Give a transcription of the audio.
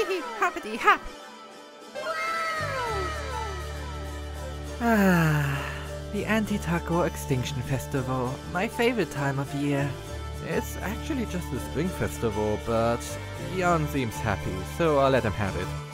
Hoppity hop! Ah, the Anti-Taco Extinction Festival, my favorite time of year. It's actually just the spring festival, but Jan seems happy, so I'll let him have it.